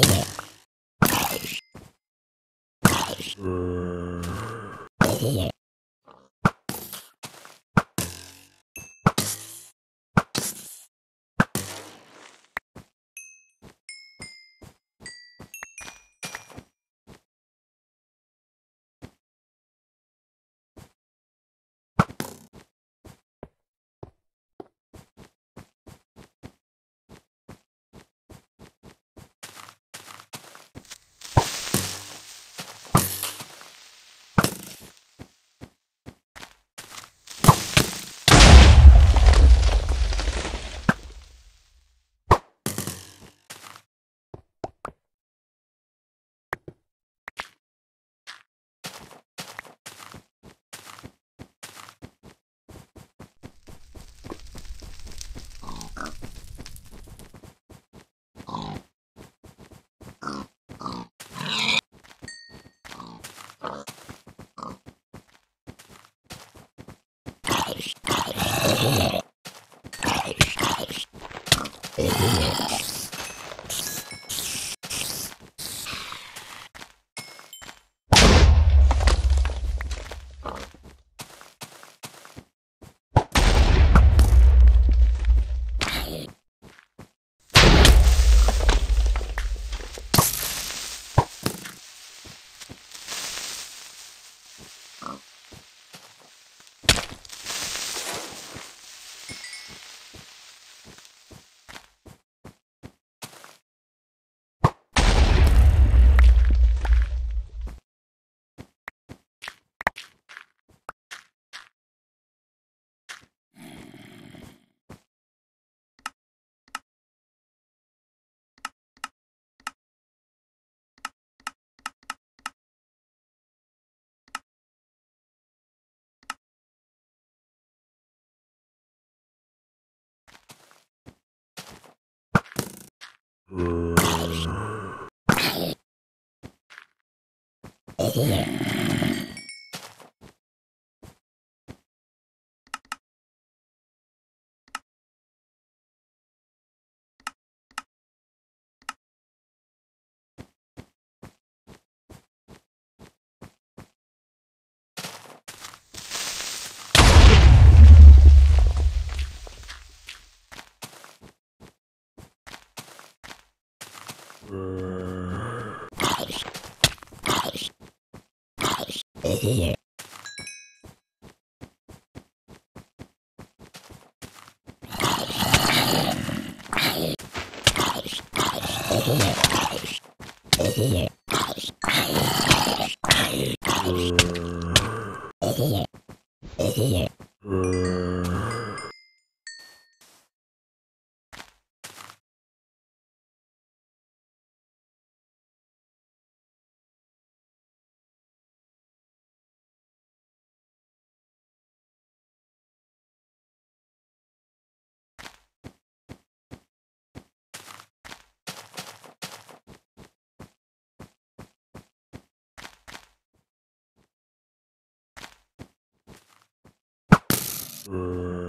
こ。Yeah. here. here. Uh...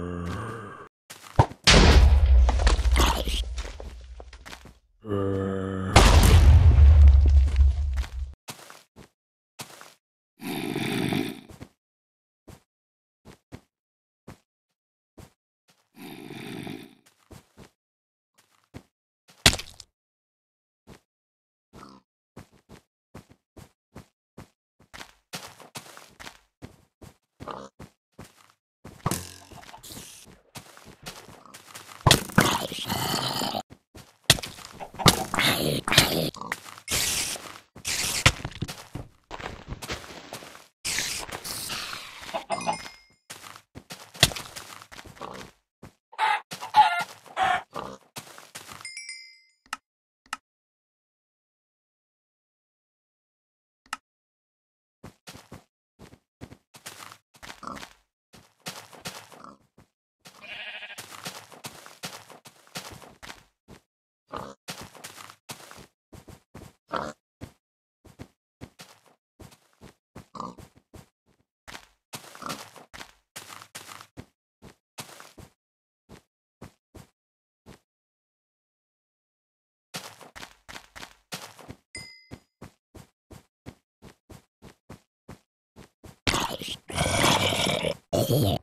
here.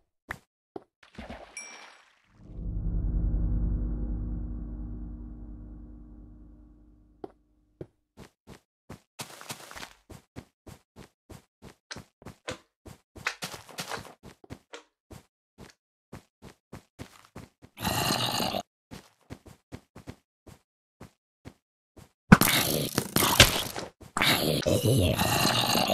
here.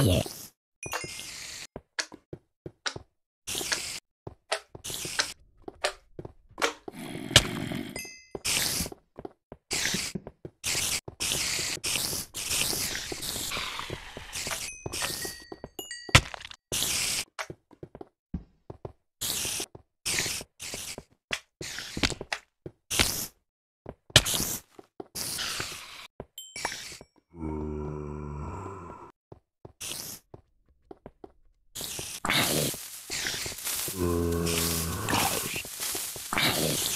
Serie. Uh...